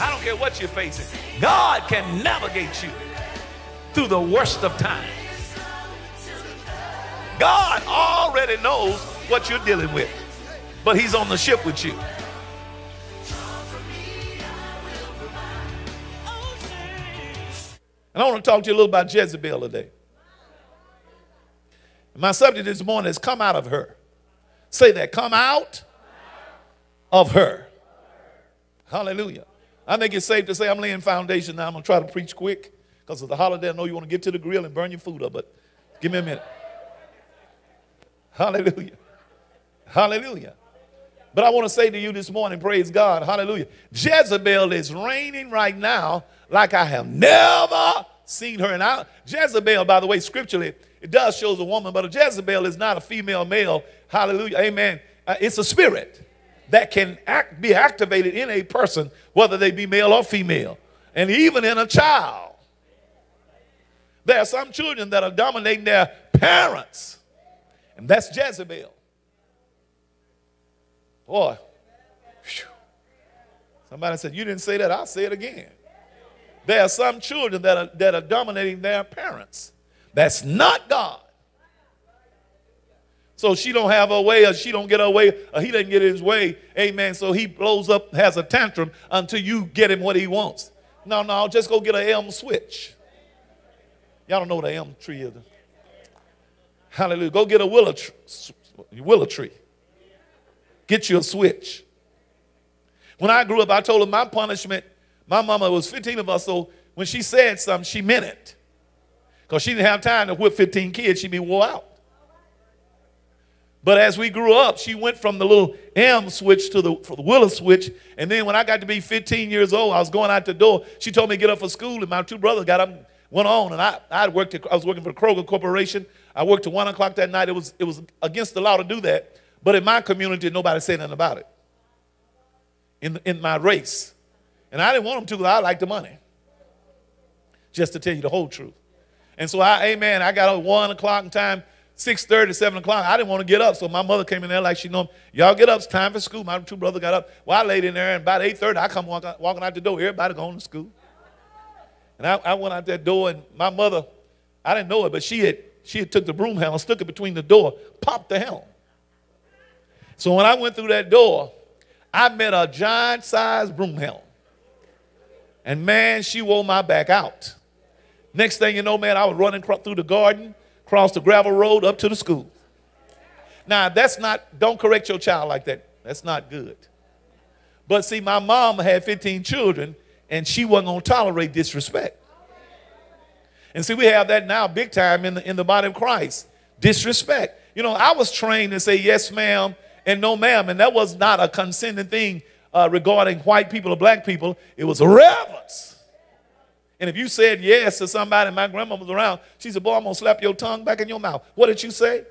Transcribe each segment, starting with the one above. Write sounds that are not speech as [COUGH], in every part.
I don't care what you're facing. God can navigate you through the worst of times. God already knows what you're dealing with, but He's on the ship with you. And I want to talk to you a little about Jezebel today. My subject this morning is come out of her. Say that, come out of her. Hallelujah. I think it's safe to say I'm laying foundation now. I'm going to try to preach quick because of the holiday. I know you want to get to the grill and burn your food up, but give me a minute. Hallelujah. Hallelujah. But I want to say to you this morning, praise God, hallelujah. Jezebel is reigning right now like I have never seen her. And I, Jezebel, by the way, scripturally, it does shows a woman, but a Jezebel is not a female male. Hallelujah. Amen. Uh, it's a spirit that can act, be activated in a person, whether they be male or female, and even in a child. There are some children that are dominating their parents, and that's Jezebel. Boy, somebody said, You didn't say that, I'll say it again. There are some children that are, that are dominating their parents. That's not God. So she don't have her way, or she don't get her way, or he doesn't get his way. Amen. So he blows up, has a tantrum until you get him what he wants. No, no, just go get an elm switch. Y'all don't know what an elm tree is. Hallelujah. Go get a willow, tr- willow tree. Get you a switch. When I grew up, I told her my punishment, my mama was 15 of us, so when she said something, she meant it. Because she didn't have time to whip 15 kids, she'd be wore out. But as we grew up, she went from the little M switch to the, the willow switch. And then when I got to be 15 years old, I was going out the door. She told me to get up for school, and my two brothers got up, went on. And I, I worked. At, I was working for the Kroger Corporation. I worked to one o'clock that night. It was it was against the law to do that. But in my community, nobody said nothing about it. In in my race, and I didn't want them to because I liked the money. Just to tell you the whole truth. And so I, amen, I got up one o'clock in time 6.30, 7 o'clock. I didn't want to get up, so my mother came in there like she know, y'all get up, it's time for school. My two brothers got up. Well, I laid in there, and about 8.30, I come walk, walking out the door. Everybody going to school. And I, I, went out that door, and my mother, I didn't know it, but she had, she had took the broom handle, stuck it between the door, popped the handle. So when I went through that door, I met a giant-sized broom handle. And man, she wore my back out. Next thing you know, man, I was running through the garden cross the gravel road up to the school. Now, that's not, don't correct your child like that. That's not good. But see, my mom had 15 children, and she wasn't going to tolerate disrespect. And see, we have that now big time in the, in the body of Christ disrespect. You know, I was trained to say yes, ma'am, and no, ma'am, and that was not a consenting thing uh, regarding white people or black people. It was reverence. And if you said yes to somebody, my grandma was around, she said, Boy, I'm going to slap your tongue back in your mouth. What did you say?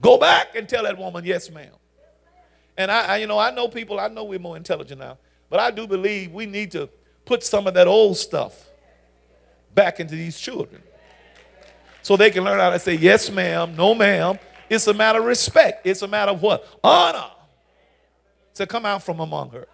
Go back and tell that woman, Yes, ma'am. And I, I, you know, I know people, I know we're more intelligent now, but I do believe we need to put some of that old stuff back into these children so they can learn how to say, Yes, ma'am, no, ma'am. It's a matter of respect, it's a matter of what? Honor to come out from among her.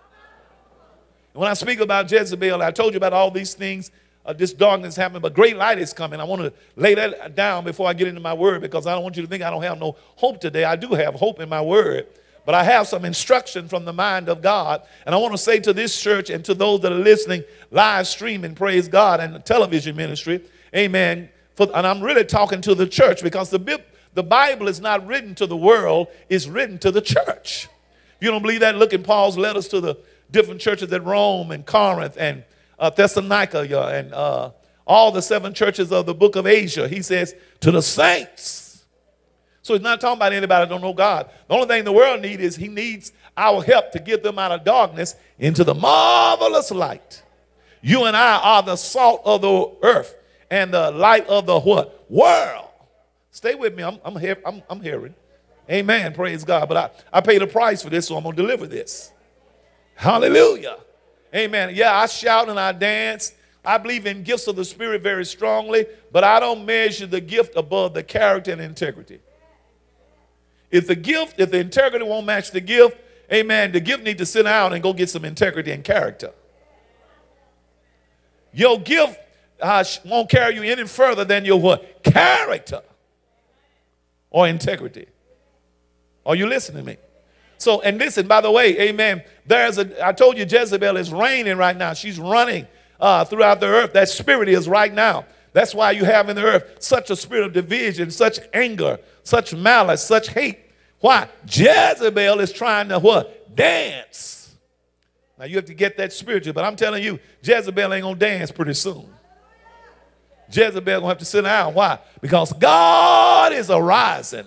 When I speak about Jezebel, I told you about all these things. Uh, this darkness happening, but great light is coming. I want to lay that down before I get into my word because I don't want you to think I don't have no hope today. I do have hope in my word, but I have some instruction from the mind of God. And I want to say to this church and to those that are listening live streaming, praise God, and the television ministry, amen. For, and I'm really talking to the church because the, the Bible is not written to the world, it's written to the church. If you don't believe that, look in Paul's letters to the different churches at Rome and Corinth and uh, Thessalonica and uh, all the seven churches of the book of Asia. He says, to the saints. So he's not talking about anybody that don't know God. The only thing the world needs is he needs our help to get them out of darkness into the marvelous light. You and I are the salt of the earth and the light of the what? World. Stay with me. I'm, I'm, I'm, I'm hearing. Amen. Praise God. But I, I paid a price for this, so I'm going to deliver this. Hallelujah. Amen. Yeah, I shout and I dance. I believe in gifts of the Spirit very strongly, but I don't measure the gift above the character and integrity. If the gift, if the integrity won't match the gift, amen, the gift need to sit out and go get some integrity and character. Your gift uh, won't carry you any further than your what? Character or integrity. Are you listening to me? So, and listen, by the way, amen. There's a, I told you Jezebel is reigning right now. She's running uh, throughout the earth. That spirit is right now. That's why you have in the earth such a spirit of division, such anger, such malice, such hate. Why? Jezebel is trying to what? Dance. Now you have to get that spiritual, but I'm telling you, Jezebel ain't gonna dance pretty soon. Jezebel gonna have to sit down. Why? Because God is arising.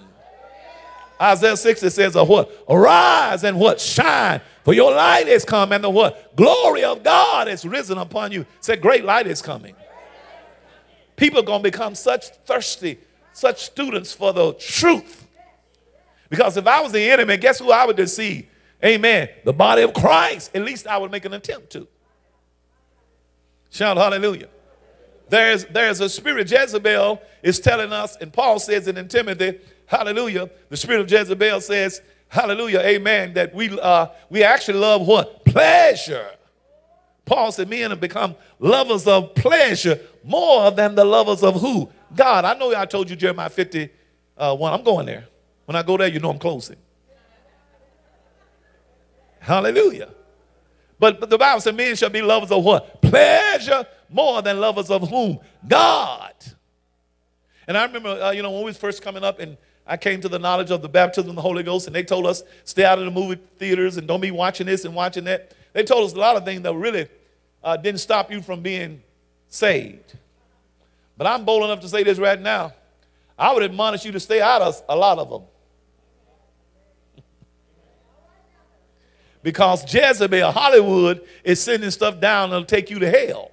Isaiah 6 it says, a what? Arise and what? Shine. For your light is come, and the what? Glory of God is risen upon you. Said, great light is coming. People are going to become such thirsty, such students for the truth. Because if I was the enemy, guess who I would deceive? Amen. The body of Christ. At least I would make an attempt to. Shout hallelujah. There's, there's a spirit. Jezebel is telling us, and Paul says it in Timothy, hallelujah. The spirit of Jezebel says, hallelujah, amen, that we, uh, we actually love what? Pleasure. Paul said, men have become lovers of pleasure more than the lovers of who? God. I know I told you Jeremiah 51. Uh, I'm going there. When I go there, you know I'm closing. Hallelujah. But, but the Bible said men shall be lovers of what? Pleasure more than lovers of whom? God. And I remember, uh, you know, when we was first coming up and I came to the knowledge of the baptism of the Holy Ghost and they told us stay out of the movie theaters and don't be watching this and watching that. They told us a lot of things that really uh, didn't stop you from being saved. But I'm bold enough to say this right now. I would admonish you to stay out of a lot of them. because Jezebel, Hollywood, is sending stuff down that'll take you to hell.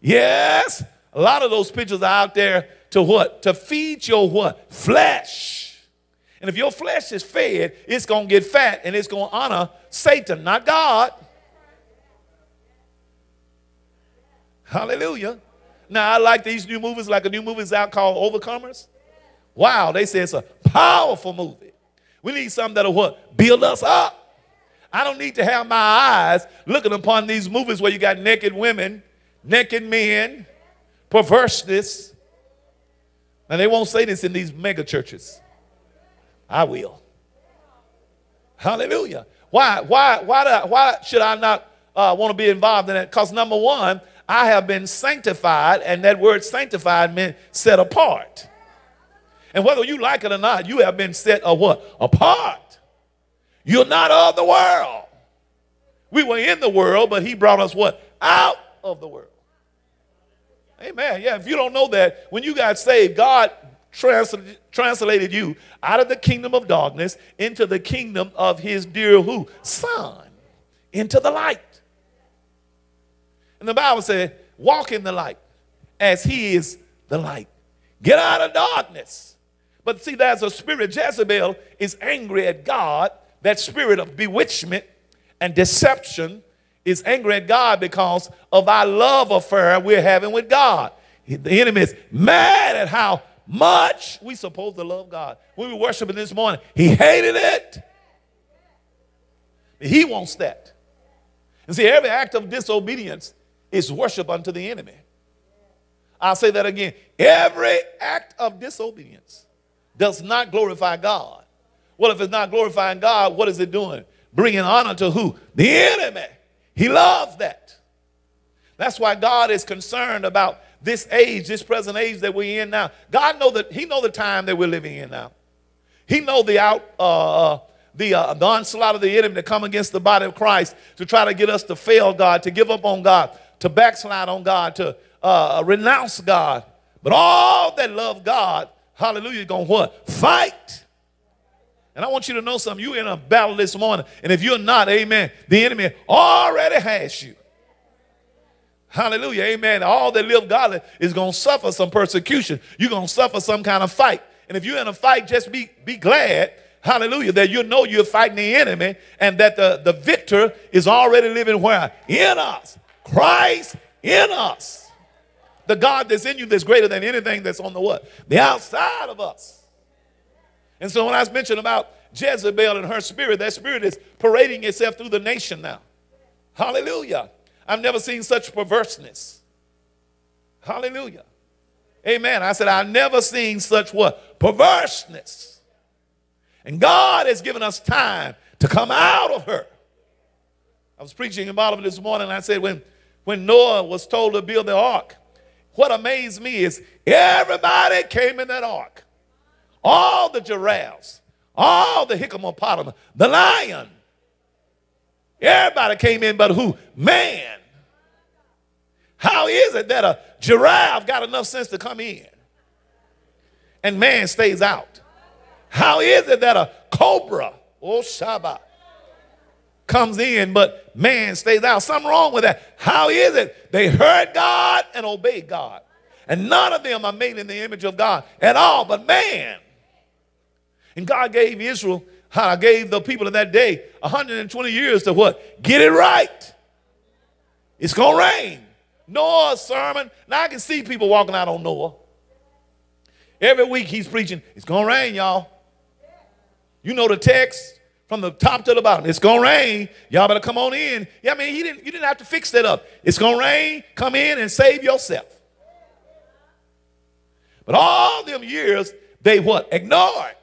Yes, a lot of those pictures are out there to what? To feed your what? Flesh. And if your flesh is fed, it's going to get fat and it's going to honor Satan, not God. Hallelujah. Now, I like these new movies, like a new movie is out called Overcomers. Wow, they say it's a powerful movie. We need something that'll what? Build us up. I don't need to have my eyes looking upon these movies where you got naked women, naked men, perverseness. Now, they won't say this in these mega churches. I will. Hallelujah. Why, why, why, do, why should I not uh, want to be involved in that? Because, number one, I have been sanctified, and that word sanctified meant set apart. And whether you like it or not, you have been set a what? Apart. You're not of the world. We were in the world, but he brought us what? Out of the world. Amen. Yeah, if you don't know that, when you got saved, God trans- translated you out of the kingdom of darkness into the kingdom of his dear who? Son. Into the light. And the Bible said, walk in the light as he is the light. Get out of darkness. But see, there's a spirit. Jezebel is angry at God. That spirit of bewitchment and deception is angry at God because of our love affair we're having with God. The enemy is mad at how much we supposed to love God. When we were worshiping this morning, he hated it. He wants that. And see, every act of disobedience is worship unto the enemy. I'll say that again. Every act of disobedience does not glorify God. Well, if it's not glorifying God, what is it doing? Bringing honor to who? The enemy. He loves that. That's why God is concerned about this age, this present age that we're in now. God know that He know the time that we're living in now. He know the out uh, uh the, uh, the onslaught of the enemy to come against the body of Christ to try to get us to fail God, to give up on God, to backslide on God, to uh, renounce God. But all that love God, hallelujah, going what? Fight. And I want you to know something. You're in a battle this morning. And if you're not, amen, the enemy already has you. Hallelujah. Amen. All that live godly is going to suffer some persecution. You're going to suffer some kind of fight. And if you're in a fight, just be, be glad, hallelujah, that you know you're fighting the enemy and that the, the victor is already living where? In us. Christ in us. The God that's in you that's greater than anything that's on the what? The outside of us. And so when I was mentioning about Jezebel and her spirit, that spirit is parading itself through the nation now. Hallelujah. I've never seen such perverseness. Hallelujah. Amen. I said, I've never seen such what? Perverseness. And God has given us time to come out of her. I was preaching in Bolivar this morning, and I said, when, when Noah was told to build the ark, what amazed me is everybody came in that ark. All the giraffes, all the hippopotamus, the lion. Everybody came in, but who? Man. How is it that a giraffe got enough sense to come in and man stays out? How is it that a cobra, oh Shabbat, comes in but man stays out? Something wrong with that. How is it they heard God and obeyed God? And none of them are made in the image of God at all, but man. And God gave Israel, I gave the people of that day 120 years to what? Get it right. It's going to rain. Noah's sermon. Now I can see people walking out on Noah. Every week he's preaching, it's going to rain, y'all. You know the text from the top to the bottom. It's going to rain. Y'all better come on in. Yeah, I mean, he didn't, you didn't have to fix that up. It's going to rain. Come in and save yourself. But all them years, they what? Ignored.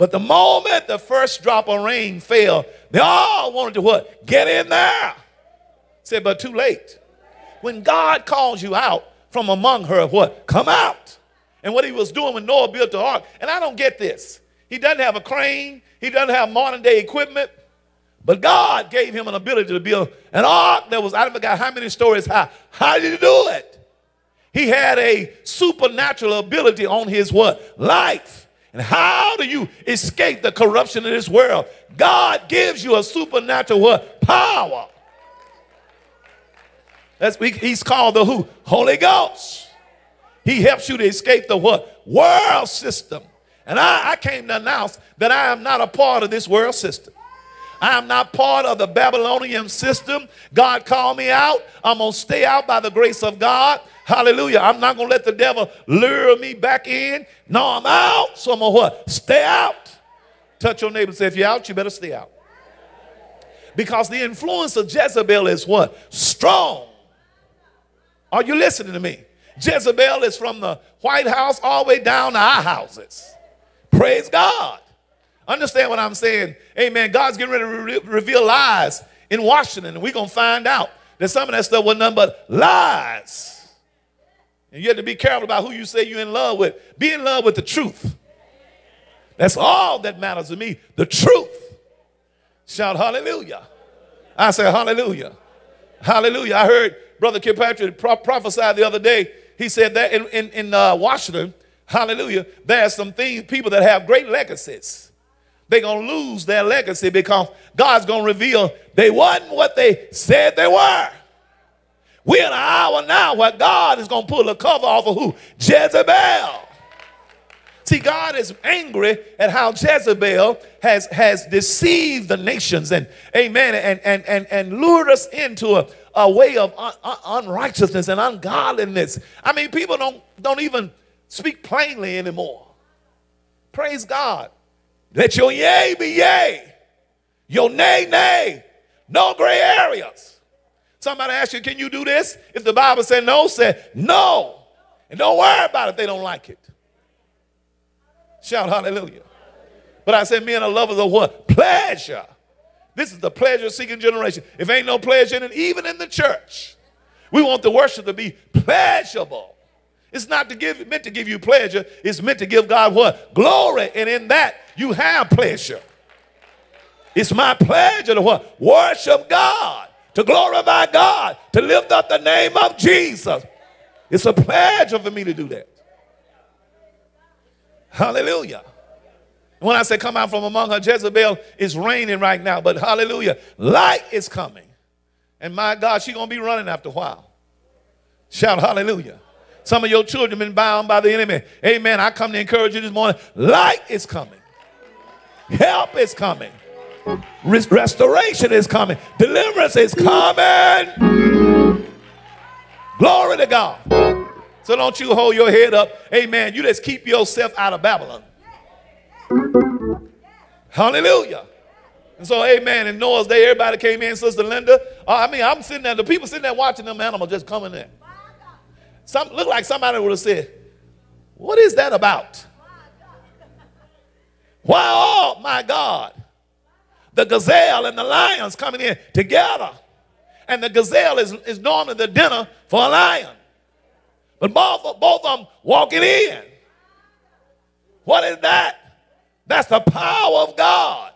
But the moment the first drop of rain fell, they all wanted to what? Get in there. Said, but too late. When God calls you out from among her, what? Come out. And what he was doing when Noah built the ark, and I don't get this. He doesn't have a crane, he doesn't have modern day equipment, but God gave him an ability to build an ark that was, I don't forgot how many stories high. How did he do it? He had a supernatural ability on his what? Life. And how do you escape the corruption of this world? God gives you a supernatural what? Power. That's he's called the who? Holy Ghost. He helps you to escape the what? World system. And I, I came to announce that I am not a part of this world system. I am not part of the Babylonian system. God called me out. I'm going to stay out by the grace of God. Hallelujah. I'm not going to let the devil lure me back in. No, I'm out. So I'm going to what? Stay out. Touch your neighbor and say, if you're out, you better stay out. Because the influence of Jezebel is what? Strong. Are you listening to me? Jezebel is from the White House all the way down to our houses. Praise God. Understand what I'm saying? Amen. God's getting ready to re- reveal lies in Washington, and we're going to find out that some of that stuff was nothing but lies. And you have to be careful about who you say you're in love with. Be in love with the truth. That's all that matters to me the truth. Shout hallelujah. I say hallelujah. Hallelujah. I heard Brother Kilpatrick pro- the other day. He said that in, in, in uh, Washington, hallelujah, there are some things, people that have great legacies. They're going to lose their legacy because God's going to reveal they wasn't what they said they were. We're in an hour now where God is going to pull the cover off of who? Jezebel. See, God is angry at how Jezebel has, has deceived the nations and, amen, and, and, and, and lured us into a, a way of un, un, unrighteousness and ungodliness. I mean, people don't, don't even speak plainly anymore. Praise God. Let your yea be yea, your nay, nay. No gray areas. Somebody ask you, can you do this? If the Bible said no, say no. And don't worry about it if they don't like it. Shout hallelujah. But I said, men are lovers of what? Pleasure. This is the pleasure seeking generation. If ain't no pleasure in it, even in the church, we want the worship to be pleasurable. It's not to give, meant to give you pleasure, it's meant to give God what? Glory. And in that, you have pleasure. It's my pleasure to what? Worship God, to glorify God, to lift up the name of Jesus. It's a pleasure for me to do that. Hallelujah. When I say come out from among her, Jezebel is reigning right now, but hallelujah, light is coming. And my God, she's going to be running after a while. Shout hallelujah. Some of your children been bound by the enemy. Amen. I come to encourage you this morning. Light is coming. Help is coming. Restoration is coming. Deliverance is coming. Glory to God. So don't you hold your head up. Amen. You just keep yourself out of Babylon. Hallelujah. And so, amen. In Noah's day, everybody came in, Sister Linda. Uh, I mean, I'm sitting there, the people sitting there watching them animals just coming in. Some look like somebody would have said, What is that about? Why, oh my God, the gazelle and the lions coming in together. And the gazelle is, is normally the dinner for a lion. But both, both of them walking in. What is that? That's the power of God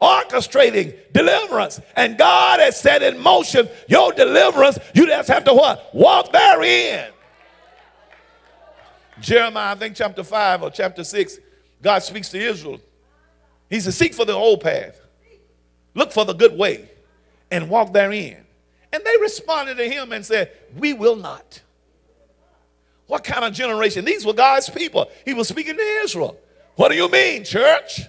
orchestrating deliverance. And God has set in motion your deliverance. You just have to what? Walk therein. Jeremiah, I think chapter 5 or chapter 6, God speaks to Israel. He says, Seek for the old path, look for the good way, and walk therein. And they responded to him and said, We will not. What kind of generation? These were God's people. He was speaking to Israel. What do you mean, church?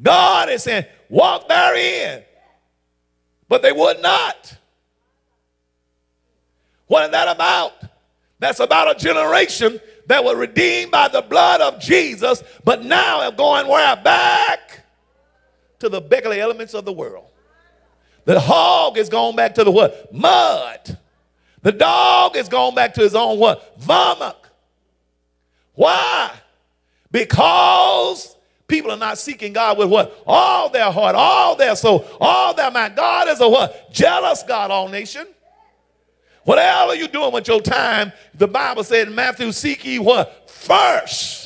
God is saying, walk therein. But they would not. What is that about? That's about a generation that were redeemed by the blood of Jesus, but now are going where? Back to the beggarly elements of the world. The hog is going back to the what? Mud. The dog is going back to his own what? Vomit. Why? Because people are not seeking God with what? All their heart, all their soul, all their mind. God is a what? Jealous God, all nation. Whatever you're doing with your time, the Bible said in Matthew, seek ye what? First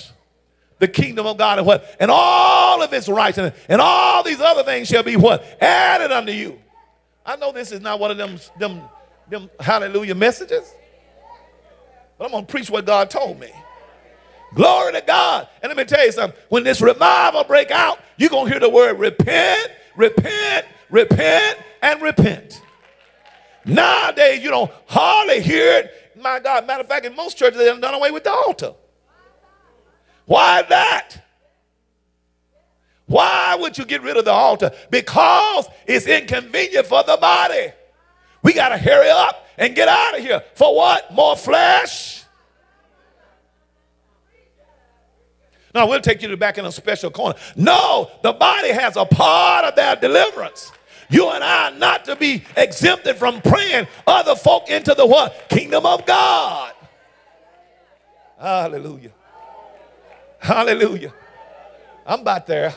the kingdom of God and what? And all of its righteousness and all these other things shall be what? Added unto you. I know this is not one of them, them, them hallelujah messages, but I'm going to preach what God told me. Glory to God. And let me tell you something. When this revival break out, you're going to hear the word repent, repent, repent, and repent. Nowadays, you don't hardly hear it. My God, matter of fact, in most churches, they have done away with the altar. Why that? Why would you get rid of the altar? Because it's inconvenient for the body. We got to hurry up and get out of here. For what? More flesh? No, we'll take you back in a special corner. No, the body has a part of their deliverance. You and I are not to be exempted from praying other folk into the what? Kingdom of God. Hallelujah. Hallelujah. I'm about there.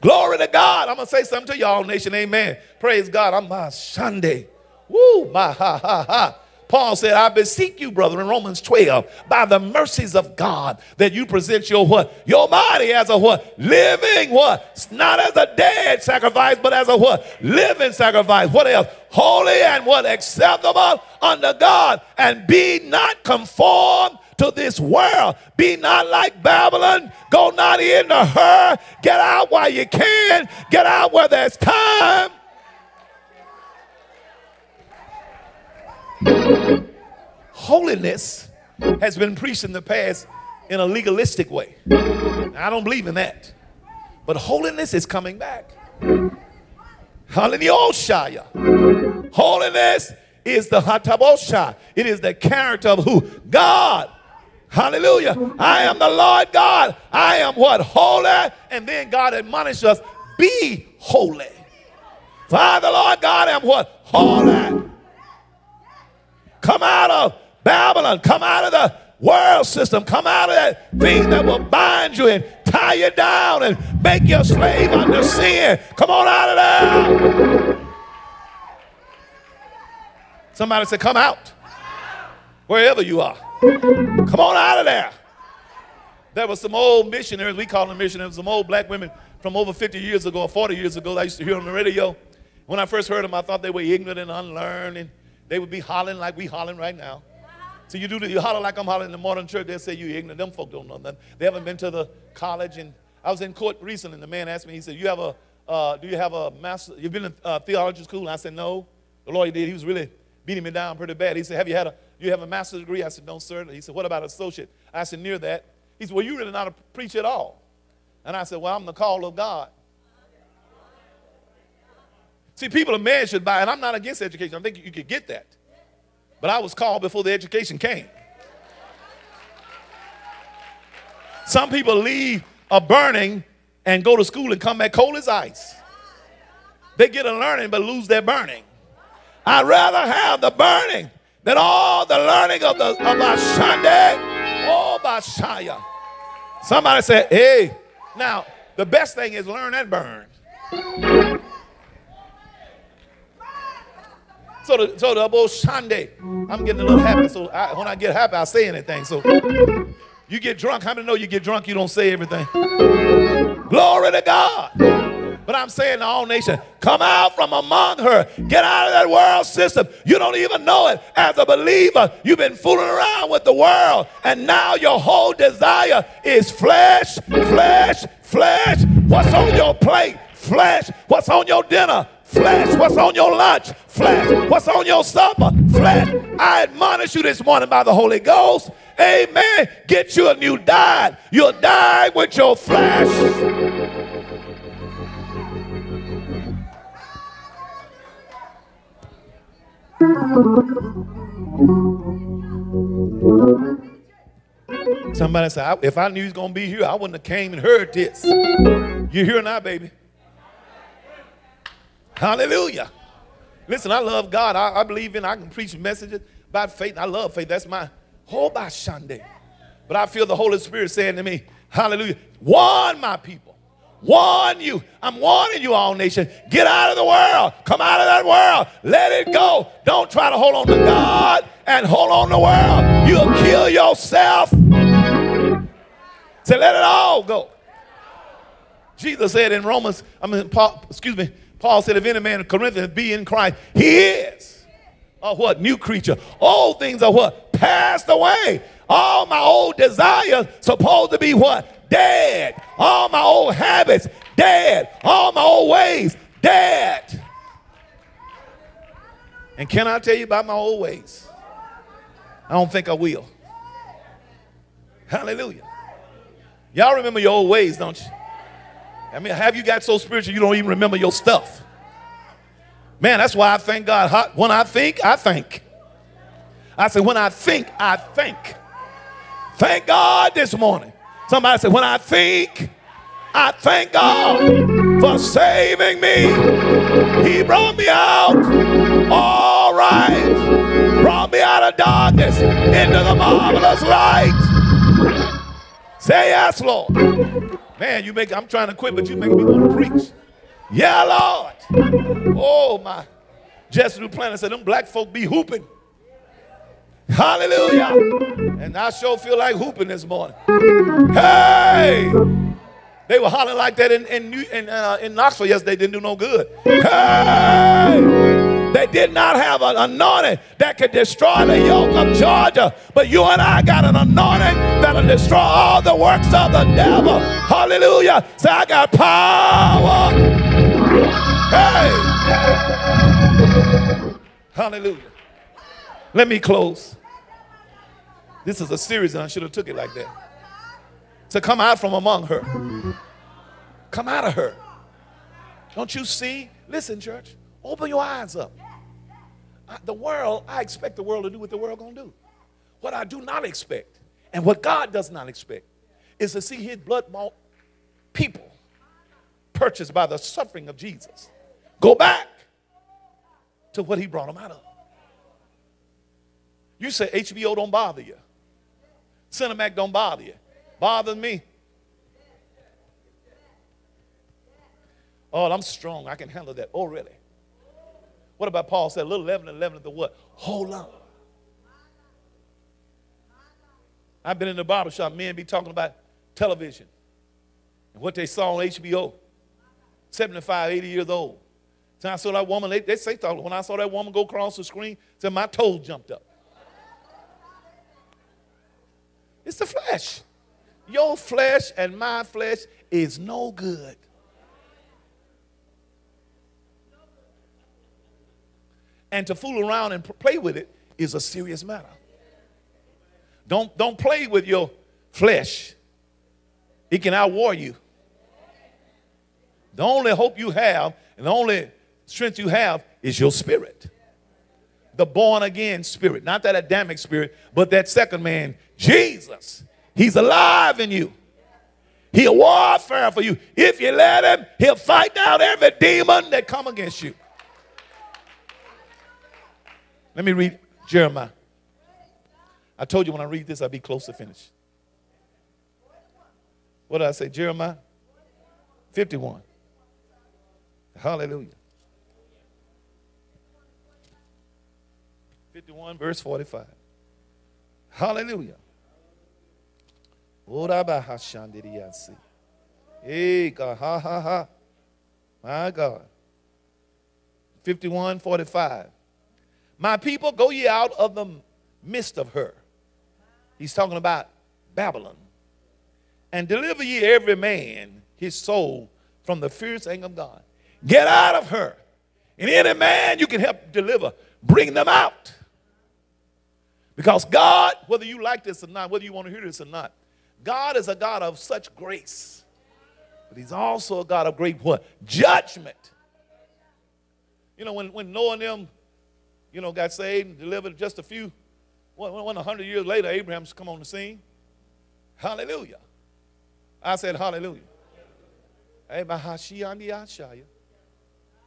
Glory to God. I'm going to say something to y'all, nation. Amen. Praise God. I'm my Sunday. Woo, my ha ha ha. Paul said, I beseech you, brother, in Romans 12, by the mercies of God, that you present your what? Your body as a what? Living what? Not as a dead sacrifice, but as a what? Living sacrifice. What else? Holy and what? Acceptable unto God. And be not conformed to this world. Be not like Babylon. Go not into her. Get out while you can. Get out where there's time. Holiness has been preached in the past in a legalistic way. I don't believe in that. But holiness is coming back. Hallelujah. Holiness is the hatabosha. It is the character of who? God. Hallelujah. I am the Lord God. I am what? Holy. And then God admonishes us, be holy. For I, the Lord God, I am what? Holy. Come out of Babylon. Come out of the world system. Come out of that thing that will bind you and tie you down and make you a slave under sin. Come on out of there. Somebody said, Come out. Wherever you are. Come on out of there. There were some old missionaries, we call them missionaries, some old black women from over 50 years ago or 40 years ago. I used to hear on the radio. When I first heard them, I thought they were ignorant and unlearned and they would be hollering like we hollering right now. So you do the, you holler like I'm hollering in the modern church. They'll say you ignorant. Them folk don't know nothing. They haven't been to the college. And I was in court recently, and the man asked me. He said, "You have a uh, do you have a master? You've been in uh, theology school?" And I said, "No." The lawyer did. He was really beating me down pretty bad. He said, "Have you had a you have a master's degree?" I said, "No, sir." He said, "What about associate?" I said, "Near that." He said, "Well, you really not a preach at all." And I said, "Well, I'm the call of God." See, people are measured by, and I'm not against education. I think you could get that. But I was called before the education came. Some people leave a burning and go to school and come back cold as ice. They get a learning but lose their burning. I'd rather have the burning than all the learning of the of my Sunday. Oh, Bashaya. Somebody said, hey. Now, the best thing is learn and burn. So the so the old Sunday, I'm getting a little happy. So I, when I get happy, I say anything. So you get drunk. How many know you get drunk? You don't say everything. Glory to God. But I'm saying to all nations, come out from among her. Get out of that world system. You don't even know it. As a believer, you've been fooling around with the world. And now your whole desire is flesh, flesh, flesh. What's on your plate? Flesh. What's on your dinner? Flesh. What's on your lunch? Flesh. What's on your supper? Flesh. I admonish you this morning by the Holy Ghost. Amen. Get you a new diet. You'll die with your flesh. Somebody said, if I knew he was going to be here, I wouldn't have came and heard this. You're here now, baby. Hallelujah. Listen, I love God. I, I believe in, I can preach messages about faith. I love faith. That's my whole by. But I feel the Holy Spirit saying to me, hallelujah, warn my people warn you. I'm warning you, all nation. Get out of the world. Come out of that world. Let it go. Don't try to hold on to God and hold on to the world. You'll kill yourself. Say, let it all go. Jesus said in Romans, I mean, Paul, excuse me, Paul said, if any man in Corinthians be in Christ, he is a what? New creature. All things are what? Passed away. All my old desires supposed to be what? dead. All my old habits, dead. All my old ways, dead. And can I tell you about my old ways? I don't think I will. Hallelujah. Y'all remember your old ways, don't you? I mean, have you got so spiritual you don't even remember your stuff? Man, that's why I thank God. When I think, I think. I said, when I think, I think. Thank God this morning Somebody said, when I think, I thank God for saving me. He brought me out all right. Brought me out of darkness into the marvelous light. Say yes, Lord. Man, you make I'm trying to quit, but you make me want to preach. Yeah, Lord. Oh my. Jesse Duplantis said, them black folk be hooping. Hallelujah. And I sure feel like hooping this morning. Hey! They were hollering like that in, in, New, in, uh, in Knoxville yesterday. Didn't do no good. Hey! They did not have an anointing that could destroy the yoke of Georgia. But you and I got an anointing that'll destroy all the works of the devil. Hallelujah. Say, I got power. Hey! Hallelujah. Let me close. This is a series, and I should have took it like that. To come out from among her. Come out of her. Don't you see? Listen, church. Open your eyes up. I, the world, I expect the world to do what the world gonna do. What I do not expect, and what God does not expect, is to see His blood bought people purchased by the suffering of Jesus go back to what He brought them out of. You say HBO don't bother you. Cinemax don't bother you. bother me. Oh, I'm strong. I can handle that. Oh, really? What about Paul said, little leaven and leaven of the what? Hold on. I've been in the barbershop, men be talking about television and what they saw on HBO. 75, 80 years old. So I saw that woman, they, they say, when I saw that woman go across the screen, said my toes jumped up. It's the flesh. Your flesh and my flesh is no good. And to fool around and play with it is a serious matter. Don't, don't play with your flesh. It can outwar you. The only hope you have and the only strength you have is your spirit the born again spirit, not that Adamic spirit, but that second man, Jesus. He's alive in you. He'll warfare for you. If you let him, he'll fight down every demon that come against you. Let me read Jeremiah. I told you when I read this, I'll be close to finish. What did I say? Jeremiah 51. Hallelujah. 51, verse 45. Hallelujah. Hey, God, ha, ha, ha. My God. 51, 45. My people, go ye out of the midst of her. He's talking about Babylon. And deliver ye every man his soul from the fierce anger of God. Get out of her. And any man you can help deliver, bring them out. Because God, whether you like this or not, whether you want to hear this or not, God is a God of such grace. But he's also a God of great what? Judgment. You know, when, when Noah and them, you know, got saved and delivered just a few, when, when 100 years later, Abraham's come on the scene. Hallelujah. I said hallelujah.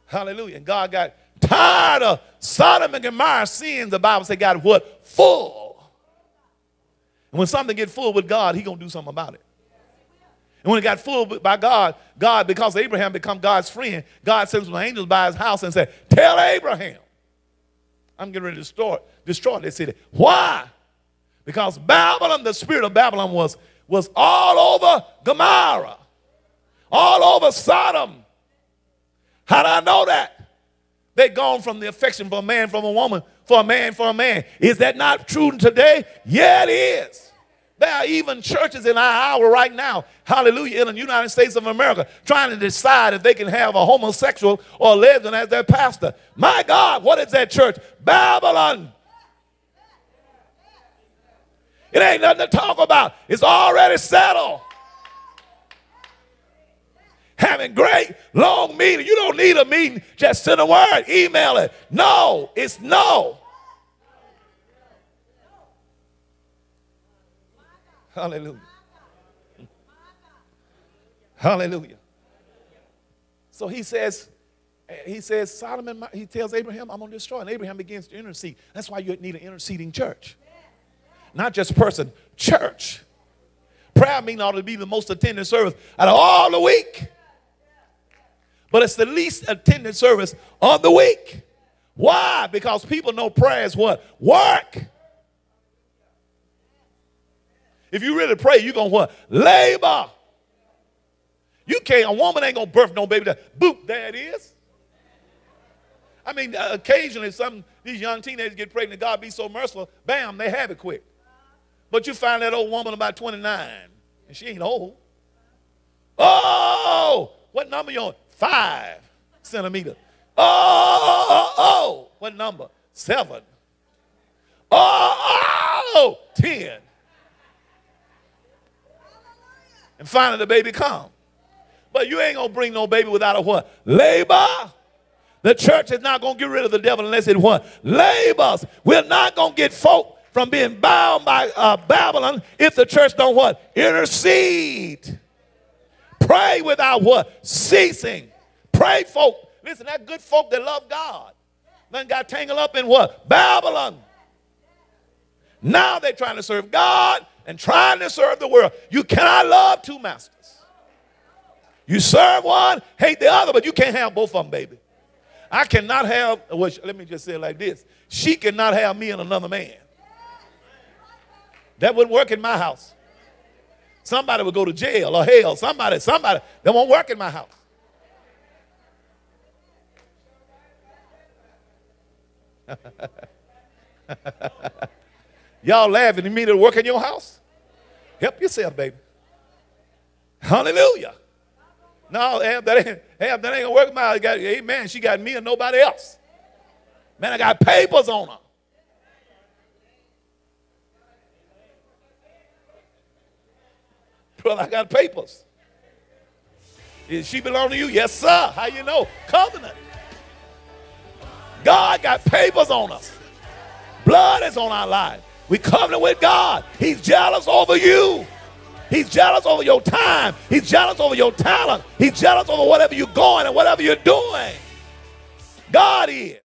Hallelujah. And God got tired of Sodom and Gomorrah's sins. The Bible said God what? Full. And when something get full with God, he going to do something about it. And when it got full by God, God, because Abraham become God's friend, God sends some angels by his house and said, tell Abraham, I'm getting ready to destroy, destroy this city. Why? Because Babylon, the spirit of Babylon was, was all over Gomorrah, all over Sodom. How do I know that? They've gone from the affection for a man from a woman, for a man for a man. Is that not true today? Yeah, it is. There are even churches in our hour right now, hallelujah, in the United States of America, trying to decide if they can have a homosexual or a lesbian as their pastor. My God, what is that church? Babylon. It ain't nothing to talk about. It's already settled. Having great long meeting. You don't need a meeting. Just send a word, email it. No, it's no. Hallelujah. Hallelujah. So he says, he says, Solomon, he tells Abraham, I'm going to destroy. And Abraham begins to intercede. That's why you need an interceding church. Not just person, church. Prayer meeting ought to be the most attended service out of all the week. But it's the least attended service of the week. Why? Because people know prayer is what? Work. If you really pray, you're going to what? Labor. You can't, a woman ain't going to birth no baby. That, boop, there it is. I mean, uh, occasionally some these young teenagers get pregnant. God be so merciful. Bam, they have it quick. But you find that old woman about 29, and she ain't old. Oh, what number you on? Five centimeter. Oh, oh, oh, what number? Seven. Oh, oh, ten. And finally the baby come. But you ain't gonna bring no baby without a what? Labor. The church is not gonna get rid of the devil unless it what? Labors. We're not gonna get folk from being bound by uh, Babylon if the church don't what? Intercede. Pray without what? Ceasing. Pray folk. Listen, that good folk that love God. Then got tangled up in what? Babylon. Now they're trying to serve God and trying to serve the world. You cannot love two masters. You serve one, hate the other, but you can't have both of them, baby. I cannot have, well, let me just say it like this. She cannot have me and another man. That wouldn't work in my house. Somebody would go to jail or hell. Somebody, somebody, that won't work in my house. [LAUGHS] Y'all laughing. You mean it'll work in your house? Help yourself, baby. Hallelujah. No, that ain't, Ab, that ain't gonna work. My, got, amen. She got me and nobody else. Man, I got papers on her. Brother, I got papers. Does she belong to you? Yes, sir. How you know? Covenant. God got papers on us. Blood is on our lives. We covenant with God. He's jealous over you. He's jealous over your time. He's jealous over your talent. He's jealous over whatever you're going and whatever you're doing. God is.